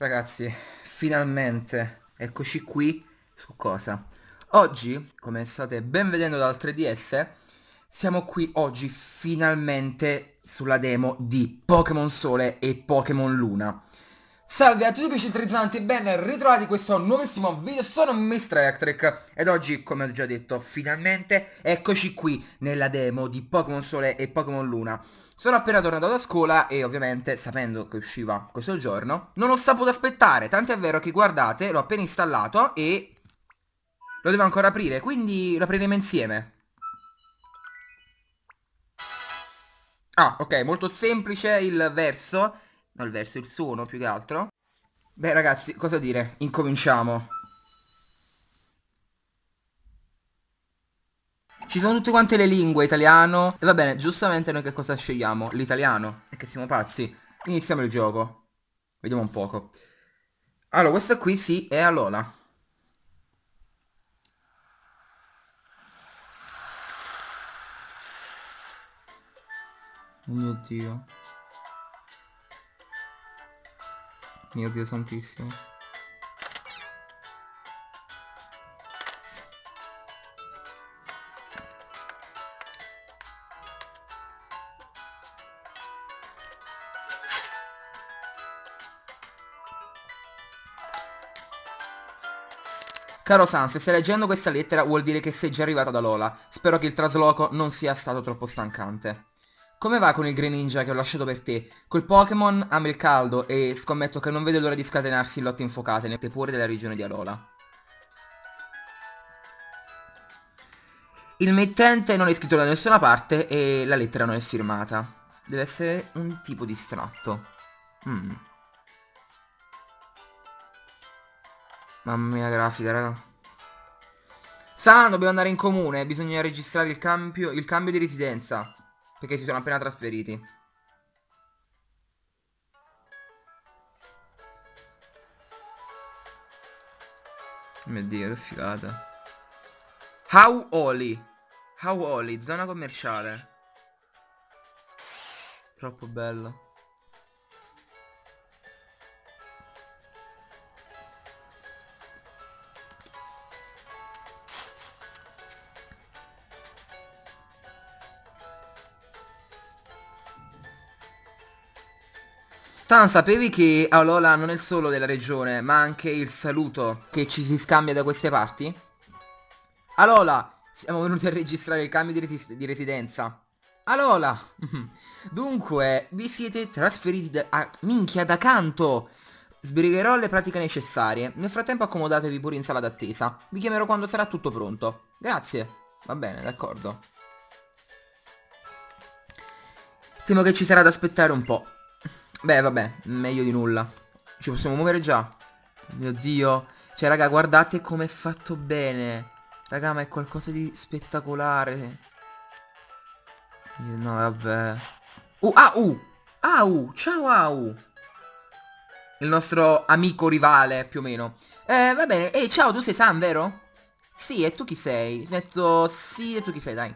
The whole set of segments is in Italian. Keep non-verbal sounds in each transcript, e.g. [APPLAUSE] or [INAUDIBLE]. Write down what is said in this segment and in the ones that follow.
Ragazzi, finalmente, eccoci qui su cosa? Oggi, come state ben vedendo dal 3DS, siamo qui oggi finalmente sulla demo di Pokémon Sole e Pokémon Luna. Salve a tutti i pesci trizzanti, ben ritrovati in questo nuovissimo video, sono Mr. Electric ed oggi, come ho già detto, finalmente eccoci qui nella demo di Pokémon Sole e Pokémon Luna. Sono appena tornato da scuola e ovviamente, sapendo che usciva questo giorno, non ho saputo aspettare, tanto è vero che guardate, l'ho appena installato e lo devo ancora aprire, quindi lo apriremo insieme. Ah, ok, molto semplice il verso No, il verso, il suono più che altro. Beh ragazzi, cosa dire? Incominciamo. Ci sono tutte quante le lingue, italiano. E va bene, giustamente noi che cosa scegliamo? L'italiano. E che siamo pazzi. Iniziamo il gioco. Vediamo un poco. Allora, questa qui sì, è Alola. Oh mio Dio. Mio Dio santissimo. Caro San, se stai leggendo questa lettera vuol dire che sei già arrivato da Lola. Spero che il trasloco non sia stato troppo stancante. Come va con il Greninja che ho lasciato per te? Quel Pokémon ama il caldo e scommetto che non vede l'ora di scatenarsi in lotte infuocate nel tepore della regione di Alola. Il mittente non è scritto da nessuna parte e la lettera non è firmata. Deve essere un tipo distratto. Mm. Mamma mia grafica, raga. San, dobbiamo andare in comune, bisogna registrare il cambio, il cambio di residenza. Perché si sono appena trasferiti. Mio dio, che figata. How Oli. How Oli, zona commerciale. Troppo bello. Tan, sapevi che Alola non è solo della regione, ma anche il saluto che ci si scambia da queste parti? Alola, siamo venuti a registrare il cambio di, resi di residenza. Alola! [LAUGHS] Dunque, vi siete trasferiti da... a minchia da canto! Sbrigherò le pratiche necessarie. Nel frattempo accomodatevi pure in sala d'attesa. Vi chiamerò quando sarà tutto pronto. Grazie. Va bene, d'accordo. Temo che ci sarà da aspettare un po'. Beh, vabbè, meglio di nulla. Ci possiamo muovere già. Mio Dio. Cioè, raga, guardate com'è fatto bene. Raga, ma è qualcosa di spettacolare. No, vabbè. Uh, ah, uh. Au, ciao Au. Il nostro amico rivale, più o meno. Eh, va bene. Ehi, ciao, tu sei Sam, vero? Sì, e tu chi sei? Metto sì, e tu chi sei, dai.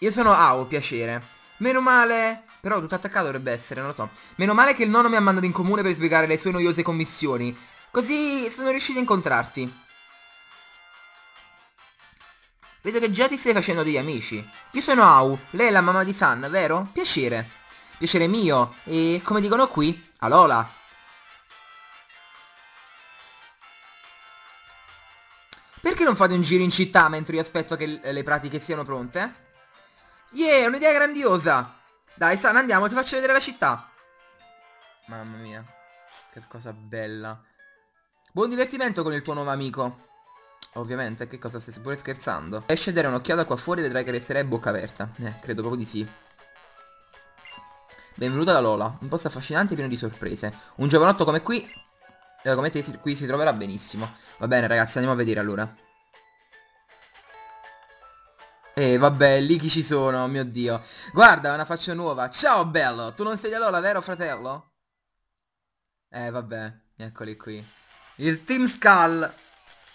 Io sono Au, piacere. Meno male però tutto attaccato dovrebbe essere, non lo so. Meno male che il nonno mi ha mandato in comune per spiegare le sue noiose commissioni. Così sono riusciti a incontrarti. Vedo che già ti stai facendo degli amici. Io sono Au, lei è la mamma di San, vero? Piacere. Piacere mio. E come dicono qui, Alola. Perché non fate un giro in città mentre io aspetto che le pratiche siano pronte? Yeah, un'idea grandiosa! Dai, San, andiamo, ti faccio vedere la città. Mamma mia. Che cosa bella. Buon divertimento con il tuo nuovo amico. Ovviamente, che cosa stai pure scherzando? Esce dare un'occhiata qua fuori e vedrai che resterai bocca aperta. Eh, credo proprio di sì. Benvenuta da Lola, un posto affascinante e pieno di sorprese. Un giovanotto come qui, eh, come te qui si troverà benissimo. Va bene ragazzi, andiamo a vedere allora. Eh, vabbè, lì chi ci sono, mio dio. Guarda, una faccia nuova. Ciao, bello. Tu non sei allora, vero, fratello? Eh, vabbè. Eccoli qui. Il Team Skull.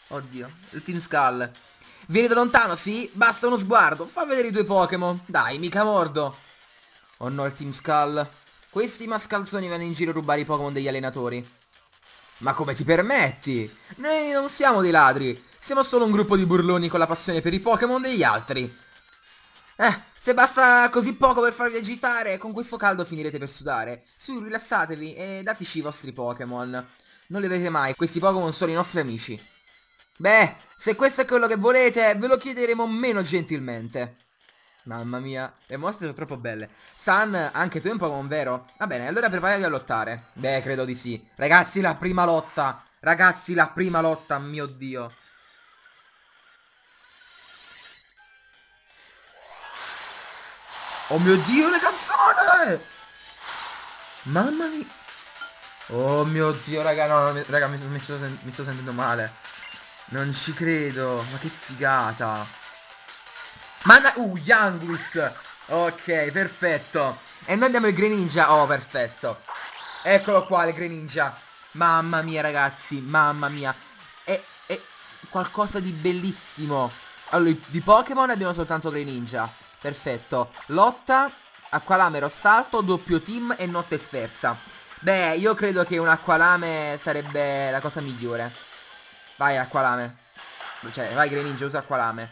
Oddio, il Team Skull. Vieni da lontano, sì? Basta uno sguardo. Fa vedere i tuoi Pokémon. Dai, mica mordo. Oh no, il Team Skull. Questi mascalzoni vanno in giro a rubare i Pokémon degli allenatori. Ma come ti permetti? Noi non siamo dei ladri. Siamo solo un gruppo di burloni con la passione per i Pokémon degli altri. Eh, se basta così poco per farvi agitare, con questo caldo finirete per sudare. Su, rilassatevi e dateci i vostri Pokémon. Non li avete mai, questi Pokémon sono i nostri amici. Beh, se questo è quello che volete, ve lo chiederemo meno gentilmente. Mamma mia, le mostre sono troppo belle. San, anche tu hai un Pokémon vero? Va bene, allora preparati a lottare. Beh, credo di sì. Ragazzi, la prima lotta. Ragazzi, la prima lotta, mio Dio. Oh mio dio, le canzone! Mamma mia. Oh mio dio, raga, no, no raga, mi, mi, sto, mi sto sentendo male. Non ci credo, ma che figata. Ma uh, Youngus. Ok, perfetto. E noi abbiamo il Greninja. Oh, perfetto. Eccolo qua, il Greninja. Mamma mia, ragazzi, mamma mia. È, è qualcosa di bellissimo. Allora, di Pokémon abbiamo soltanto Greninja. Perfetto. Lotta, acqualame, rossalto, doppio team e notte sferza. Beh, io credo che un acqualame sarebbe la cosa migliore. Vai, acqualame. Cioè, vai Greninja, usa acqualame.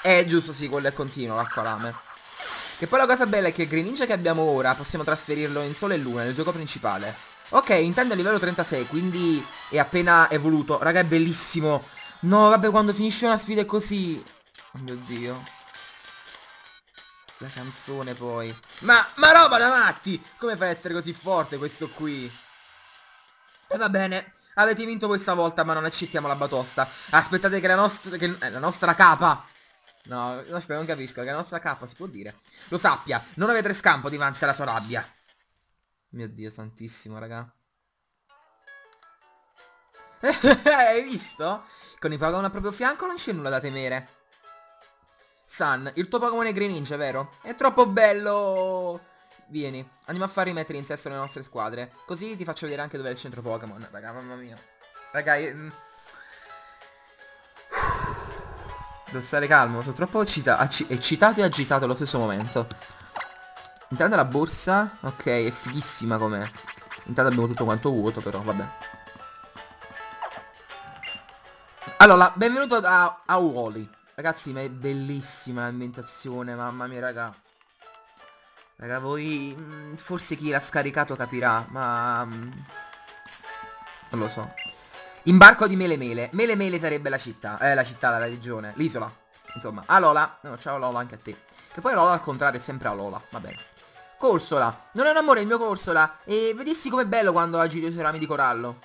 Eh, giusto, sì, quello è continuo, l'acqualame. Che poi la cosa bella è che il Greninja che abbiamo ora possiamo trasferirlo in Sole e Luna, nel gioco principale. Ok, intendo a livello 36, quindi è appena evoluto. Raga, è bellissimo. No, vabbè, quando finisce una sfida è così... Oh mio dio. La canzone poi. Ma, ma roba da matti! Come fa a essere così forte questo qui? E va bene. Avete vinto questa volta, ma non accettiamo la batosta. Aspettate che la nostra... Che, eh, la nostra capa... No, aspetta, non capisco. Che la nostra capa si può dire. Lo sappia. Non avete scampo dinanzi alla sua rabbia. Mio dio santissimo, raga. [LAUGHS] Hai visto? Con i Pokémon a proprio fianco non c'è nulla da temere. Sun, il tuo Pokémon è Greninja, vero? È troppo bello! Vieni, andiamo a far rimettere in sesto le nostre squadre. Così ti faccio vedere anche dove è il centro Pokémon. Raga, mamma mia. Raga, io... Mm. Devo stare calmo, sono troppo eccitato e agitato allo stesso momento. Intanto la borsa, ok, è fighissima com'è. Intanto abbiamo tutto quanto vuoto, però, vabbè. Allora, benvenuto a, a Wally. Ragazzi, ma è bellissima l'ambientazione, mamma mia, raga. Raga, voi... Mm, forse chi l'ha scaricato capirà, ma... Mm, non lo so. Imbarco di Mele Mele. Mele Mele sarebbe la città. Eh, la città, la regione. L'isola. Insomma. Alola. No, ciao Lola anche a te. Che poi Lola al contrario è sempre Alola. Va bene. Corsola. Non è un amore il mio Corsola. E vedessi com'è bello quando agito i suoi rami di corallo.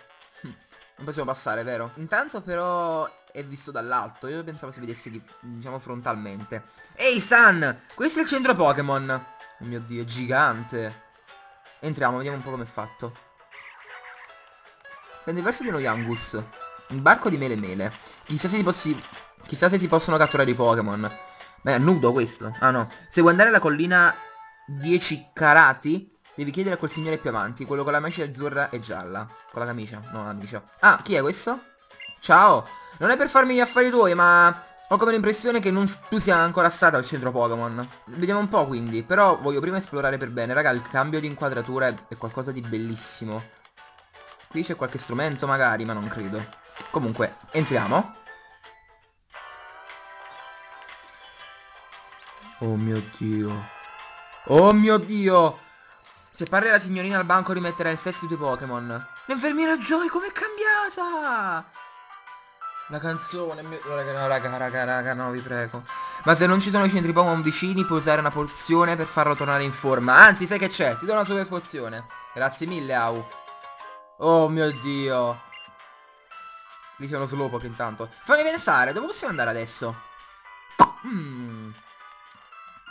Non possiamo passare, vero? Intanto però è visto dall'alto. Io pensavo si vedesse, diciamo, frontalmente. Ehi, San! Questo è il centro Pokémon. Oh mio Dio, è gigante. Entriamo, vediamo un po' com'è fatto. Prende verso di uno Yangus. Un barco di mele mele. Chissà se, si Chissà se si possono catturare i Pokémon. Ma è nudo questo. Ah no. Se vuoi andare alla collina 10 carati, Devi chiedere a quel signore più avanti, quello con la mancia azzurra e gialla. Con la camicia, non la camicia. Ah, chi è questo? Ciao. Non è per farmi gli affari tuoi, ma ho come l'impressione che non tu sia ancora stata al centro Pokémon. Vediamo un po' quindi. Però voglio prima esplorare per bene. Raga, il cambio di inquadratura è qualcosa di bellissimo. Qui c'è qualche strumento magari, ma non credo. Comunque, entriamo. Oh mio Dio. Oh mio Dio. Se parli alla signorina al banco rimetterà il sesso i tuoi Pokémon. L'infermiera Joy com'è cambiata? La canzone, mio... raga, no, raga, raga, raga, no, vi prego. Ma se non ci sono i centri Pokémon vicini, puoi usare una pozione per farlo tornare in forma. Anzi, sai che c'è? Ti do una super pozione. Grazie mille, Au. Oh mio Dio. Lì sono Slowpoke intanto. Fammi pensare, dove possiamo andare adesso? Hmm.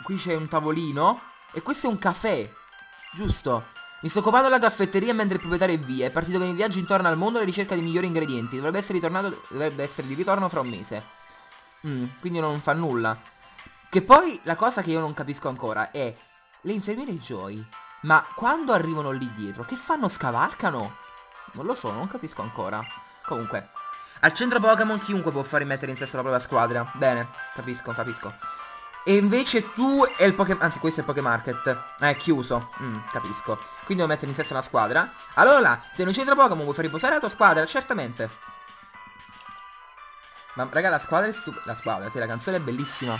Qui c'è un tavolino. E questo è un caffè. Giusto. Mi sto occupando della caffetteria mentre il proprietario è via. È partito per il viaggio intorno al mondo alla ricerca di migliori ingredienti. Dovrebbe essere, dovrebbe essere di ritorno fra un mese. Mm, quindi non fa nulla. Che poi la cosa che io non capisco ancora è le infermiere Joy. Ma quando arrivano lì dietro, che fanno? Scavalcano? Non lo so, non capisco ancora. Comunque, al centro Pokémon chiunque può far rimettere in sesto la propria squadra. Bene, capisco, capisco. E invece tu e il Pokémon... Anzi, questo è il Pokémarket. Eh, è chiuso. Mm, capisco. Quindi devo mettere in sesto una squadra. Allora, se non c'entra Pokémon, vuoi far riposare la tua squadra? Certamente. Ma, raga, la squadra è stupenda. La squadra, sì, la canzone è bellissima.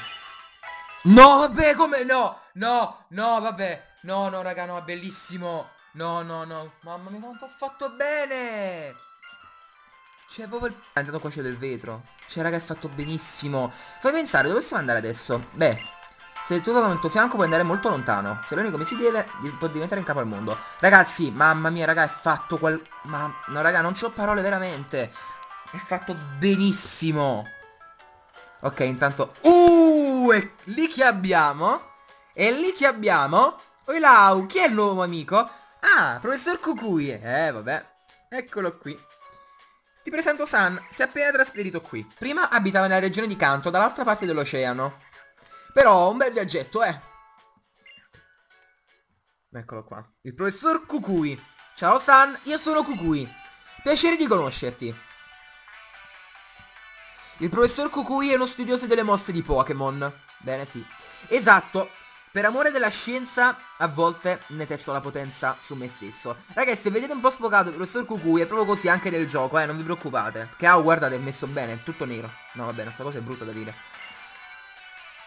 No, vabbè, come no? No, no, vabbè. No, no, raga, no, è bellissimo. No, no, no. Mamma mia, quanto ho fatto bene. C'è proprio il... È andato qua c'è del vetro. Cioè, raga, è fatto benissimo. Fai pensare, dove possiamo andare adesso? Beh, se il tuo Pokémon al tuo fianco puoi andare molto lontano. Se l'unico come si deve, può diventare in capo al mondo. Ragazzi, mamma mia, raga, è fatto qual... Ma... No, raga, non ho parole veramente. È fatto benissimo. Ok, intanto... Uh, e lì che abbiamo? E lì che abbiamo? Oilau, chi è il nuovo amico? Ah, professor Kukui. Eh, vabbè. Eccolo qui. Ti presento San, si è appena trasferito qui. Prima abitava nella regione di Kanto, dall'altra parte dell'oceano. Però un bel viaggetto, eh. Eccolo qua. Il professor Kukui. Ciao San, io sono Kukui. Piacere di conoscerti. Il professor Kukui è uno studioso delle mosse di Pokémon. Bene, sì. Esatto. Per amore della scienza, a volte ne testo la potenza su me stesso. Ragazzi, se vedete un po' sfocato il professor Kukui è proprio così anche nel gioco, eh, non vi preoccupate. Che Au, guardate, è messo bene, è tutto nero. No, va bene, sta cosa è brutta da dire.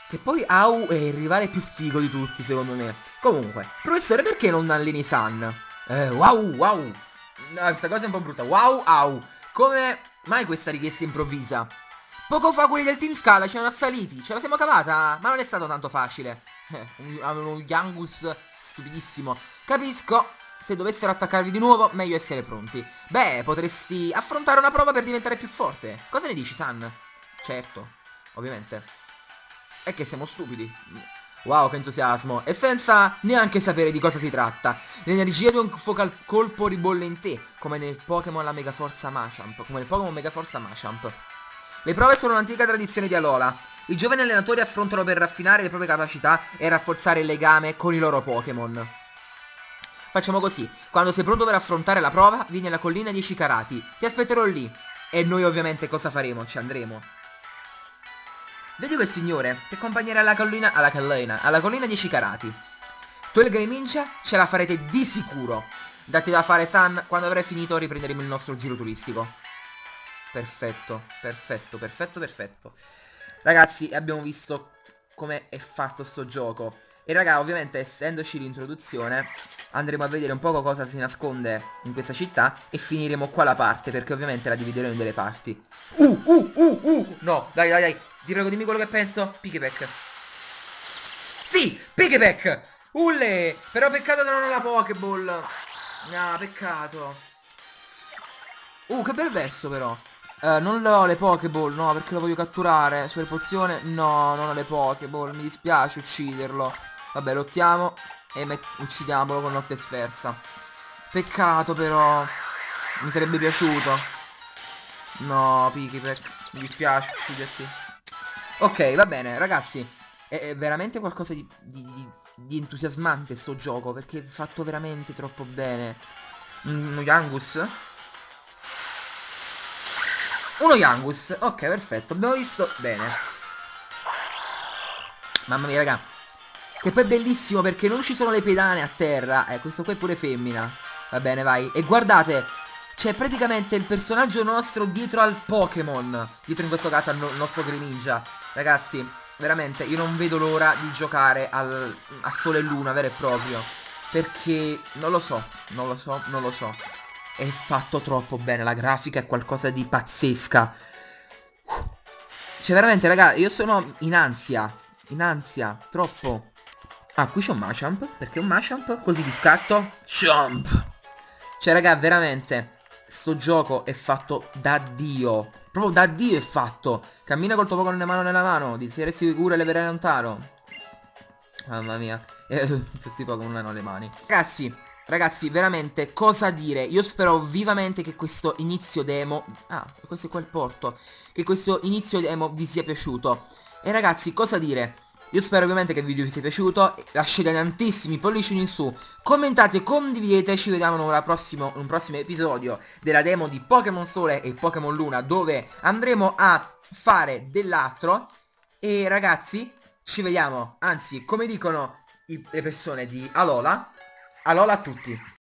Che poi Au è il rivale più figo di tutti, secondo me. Comunque, professore, perché non alleni San? Eh, wow, wow. No, questa cosa è un po' brutta. Wow, Au. Come mai questa richiesta improvvisa? Poco fa quelli del Team Scala ci hanno assaliti, ce la siamo cavata, ma non è stato tanto facile. [LAUGHS] Eh, uno Yangus stupidissimo. Capisco, se dovessero attaccarvi di nuovo, meglio essere pronti. Beh, potresti affrontare una prova per diventare più forte. Cosa ne dici, San? Certo, ovviamente. È che siamo stupidi. Wow, che entusiasmo. E senza neanche sapere di cosa si tratta. L'energia di un focal colpo ribolle in te, come nel Pokémon la Mega Forza Machamp. Come nel Pokémon Mega Forza Machamp. Le prove sono un'antica tradizione di Alola. I giovani allenatori affrontano per raffinare le proprie capacità e rafforzare il legame con i loro Pokémon. Facciamo così, quando sei pronto per affrontare la prova, vieni alla collina di Shikarati. Ti aspetterò lì. E noi ovviamente cosa faremo? Ci andremo. Vedi quel signore? Ti accompagnerà alla collina, alla collina, alla collina di Shikarati. Tu e il Greninja ce la farete di sicuro. Date da fare San, quando avrai finito riprenderemo il nostro giro turistico. Perfetto, perfetto, perfetto, perfetto. Ragazzi, abbiamo visto come è fatto sto gioco. E raga, ovviamente, essendoci l'introduzione, andremo a vedere un po' cosa si nasconde in questa città e finiremo qua la parte, perché ovviamente la divideremo in delle parti. Uh, uh, uh, uh! No, dai, dai, dai. Ti prego, dimmi quello che penso. Piggyback. Sì, Piggyback! Ulle! Però peccato che non ho la Pokéball. No, peccato. Uh, che bel verso però. Uh, non ho le Pokéball, no, perché lo voglio catturare. Super pozione, no, non ho le Pokéball. Mi dispiace ucciderlo. Vabbè, lottiamo e uccidiamolo con notte sferza. Peccato però. Mi sarebbe piaciuto. No, Piggyback. Mi dispiace ucciderti. Ok, va bene, ragazzi. È, veramente qualcosa di, di, di, di, entusiasmante sto gioco. Perché è fatto veramente troppo bene. Uno Yangus? Uno Yangus. Ok, perfetto. Abbiamo visto bene. Mamma mia, raga. Che poi è bellissimo perché non ci sono le pedane a terra. Eh, questo qua è pure femmina. Va bene, vai. E guardate, c'è praticamente il personaggio nostro dietro al Pokémon. Dietro in questo caso al no nostro Greninja. Ragazzi, veramente, io non vedo l'ora di giocare al, a Sole e Luna, vero e proprio. Perché, non lo so, non lo so, non lo so è fatto troppo bene, la grafica è qualcosa di pazzesca. Cioè veramente raga, io sono in ansia, in ansia, troppo. Ah, qui c'è un Machamp, perché un Machamp così di scatto? Champ! Cioè raga, veramente, sto gioco è fatto da Dio. Proprio da Dio è fatto. Cammina col tuo Pokémon nella mano nella mano, di se resti sicuro e le verrai lontano. Mamma mia. [LAUGHS] Tutti i Pokémon hanno le mani. Ragazzi, Ragazzi, veramente, cosa dire? Io spero vivamente che questo inizio demo... Ah, questo è qua il porto. Che questo inizio demo vi sia piaciuto. E ragazzi, cosa dire? Io spero ovviamente che il video vi sia piaciuto. Lasciate tantissimi pollici in su. Commentate, condividete. Ci vediamo in, prossimo, un prossimo episodio della demo di Pokémon Sole e Pokémon Luna. Dove andremo a fare dell'altro. E ragazzi, ci vediamo, anzi, come dicono i- le persone di Alola, Alola a tutti.